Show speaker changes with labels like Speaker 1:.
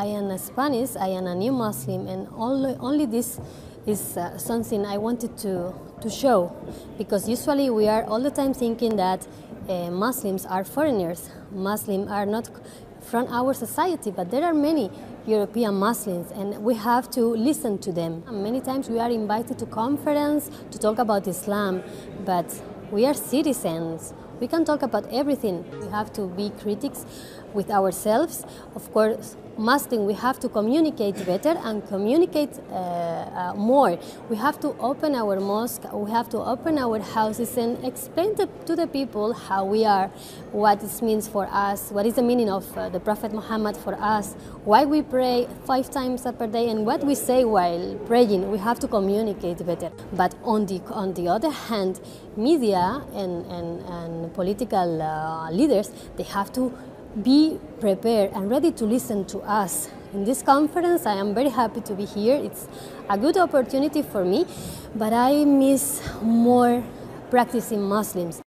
Speaker 1: I am a Spanish, I am a new Muslim, and only, only this is uh, something I wanted to, to show because usually we are all the time thinking that uh, Muslims are foreigners, Muslims are not from our society, but there are many European Muslims and we have to listen to them. Many times we are invited to conference to talk about Islam, but we are citizens. We can talk about everything. We have to be critics with ourselves. Of course, Muslim, we have to communicate better and communicate uh, uh, more. We have to open our mosque, we have to open our houses and explain to, to the people how we are, what it means for us, what is the meaning of uh, the Prophet Muhammad for us, why we pray five times per day, and what we say while praying. We have to communicate better. But on the, on the other hand, media and, and, and political uh, leaders, they have to be prepared and ready to listen to us. In this conference, I am very happy to be here. It's a good opportunity for me, but I miss more practicing Muslims.